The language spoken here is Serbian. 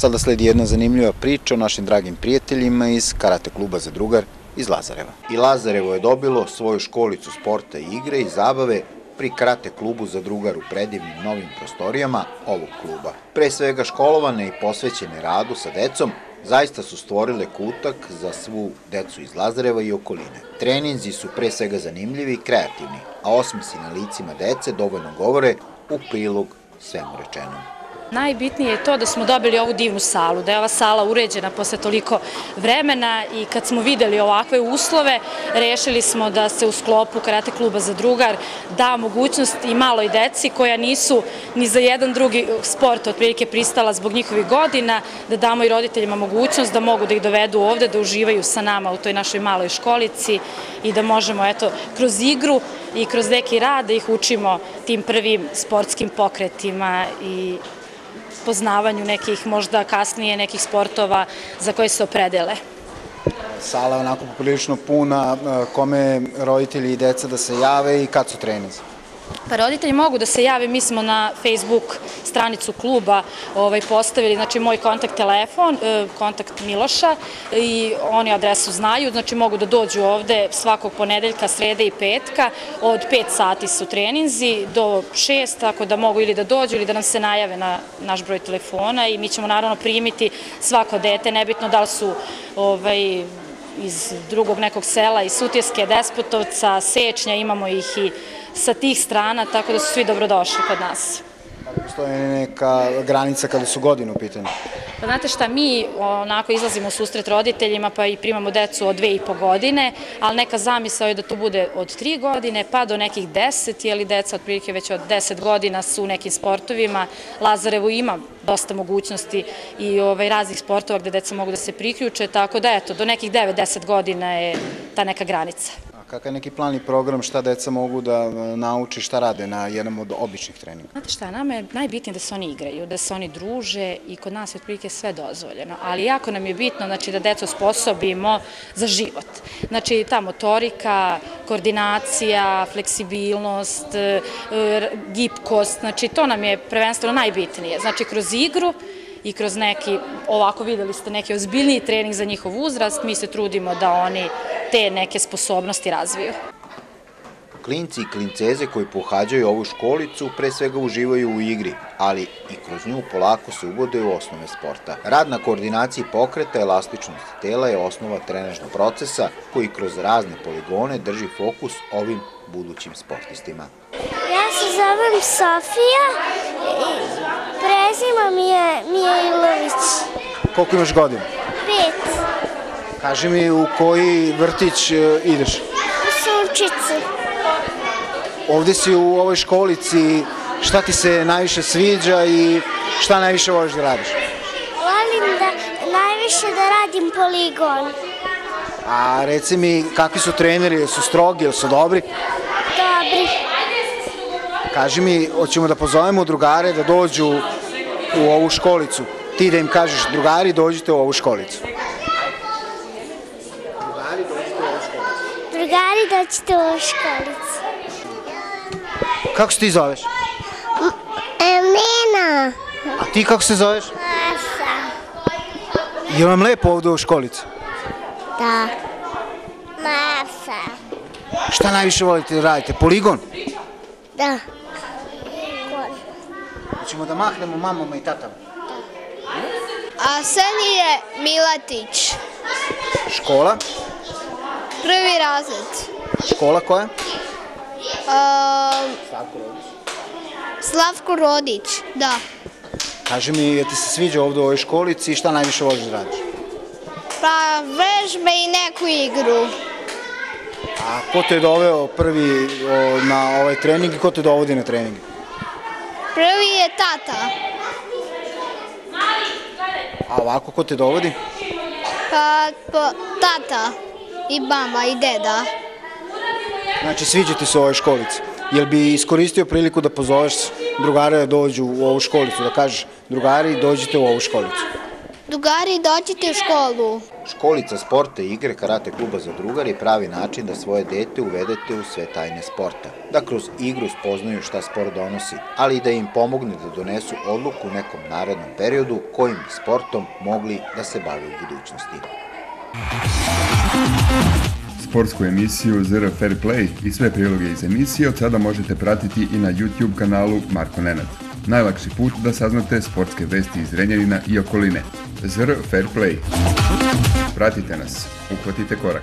Sada sledi jedna zanimljiva priča o našim dragim prijateljima iz Karate kluba za drugar iz Lazareva. I Lazarevo je dobilo svoju školicu sporta i igre i zabave pri Karate klubu za drugar u predivnim novim prostorijama ovog kluba. Pre svega školovane i posvećene radu sa decom, zaista su stvorile kutak za svu decu iz Lazareva i okoline. Treninzi su pre svega zanimljivi i kreativni, a osmesi na licima dece dovoljno govore u prilog svemu rečenom. Najbitnije je to da smo dobili ovu divnu salu, da je ova sala uređena posle toliko vremena i kad smo videli ovakve uslove, rešili smo da se u sklopu Karate kluba za drugar da mogućnost i maloj deci koja nisu ni za jedan drugi sport otprilike pristala zbog njihovih godina, da damo i roditeljima mogućnost da mogu da ih dovedu ovde, da uživaju sa nama u toj našoj maloj školici i da možemo eto kroz igru i kroz neki rad da ih učimo tim prvim sportskim pokretima i poznavanju nekih možda kasnije nekih sportova za koje se opredele. Sala je onako poprilično puna, kome roditelji i deca da se jave i kad su treninzi? Pa roditelji mogu da se jave, mi smo na Facebook stranicu kluba ovaj, postavili, znači moj kontakt telefon, e, kontakt Miloša i oni adresu znaju, znači mogu da dođu ovde svakog ponedeljka, srede i petka, od 5 sati su treninzi do 6, tako da mogu ili da dođu ili da nam se najave na naš broj telefona i mi ćemo naravno primiti svako dete, nebitno da li su ovaj, iz drugog nekog sela, iz Sutjeske, Despotovca, Sečnja, imamo ih i sa tih strana, tako da su svi dobrodošli kod nas. Postoje neka granica kada su godine u pitanju? Pa znate šta, mi onako izlazimo u susret roditeljima pa i primamo decu od dve i po godine, ali neka zamisao je da to bude od tri godine pa do nekih deset, jer deca otprilike već od deset godina su u nekim sportovima. Lazarevo ima dosta mogućnosti i ovaj, raznih sportova gde deca mogu da se priključe, tako da eto, do nekih 9-10 godina je ta neka granica. Kakav je neki plan i program, šta deca mogu da e, nauči, šta rade na jednom od običnih treninga? Znate šta, nama je najbitnije da se oni igraju, da se oni druže i kod nas je otprilike sve dozvoljeno, ali jako nam je bitno znači, da deco sposobimo za život. Znači ta motorika, koordinacija, fleksibilnost, e, gipkost, znači to nam je prvenstveno najbitnije. Znači kroz igru i kroz neki, ovako videli ste, neki ozbiljniji trening za njihov uzrast, mi se trudimo da oni te neke sposobnosti razviju. Klinci i klinceze koji pohađaju ovu školicu pre svega uživaju u igri, ali i kroz nju polako se ubode u osnove sporta. Rad na koordinaciji pokreta, elastičnosti tela je osnova trenažnog procesa koji kroz razne poligone drži fokus ovim budućim sportistima. Ja se zovem Sofija i prezima mi je Mijailović. Koliko imaš godina? Pet. Kaži mi u koji vrtić e, ideš? U Sunčicu. Ovde si u ovoj školici, šta ti se najviše sviđa i šta najviše voliš da radiš? Volim da najviše da radim poligon. A reci mi, kakvi su treneri, su strogi, su dobri? Dobri. Kaži mi, hoćemo da pozovemo drugare da dođu u ovu školicu. Ti da im kažeš, drugari, dođite u ovu školicu. Drugari, dođite u školicu. Kako se ti zoveš? Emina. A ti kako se zoveš? Masa. Je vam lepo ovde u školici? Da. Masa. Šta najviše volite da radite? Poligon? Da. Hoćemo da mahnemo mamama i tatama. A je Milatić, Škola? Prvi razred. Škola koja? A, Slavko Rodić, da. Kaži mi, je ti se sviđa ovde u ovoj školici i šta najviše voliš da radiš? Pa vežbe i neku igru. A ko te je doveo prvi o, na ovaj trening i ko te dovodi na trening? Prvi je tata. A ovako ko te dovodi? Pa, pa tata i mama i deda. Znači, sviđa ti se u ovoj školici. Jel bi iskoristio priliku da pozoveš drugare da dođu u ovu školicu, da kažeš drugari dođite u ovu školicu? Drugari, dođite u školu. Školica sporta i igre Karate kluba za drugar je pravi način da svoje dete uvedete u sve tajne sporta. Da kroz igru spoznaju šta sport donosi, ali i da im pomogne da donesu odluku u nekom narednom periodu kojim sportom mogli da se bave u budućnosti sportsku emisiju Zero Fair Play i sve priloge iz emisije od sada možete pratiti i na YouTube kanalu Marko Nenad. Najlakši put da saznate sportske vesti iz Renjanina i okoline. ZR Fair Play. Pratite nas, uhvatite korak.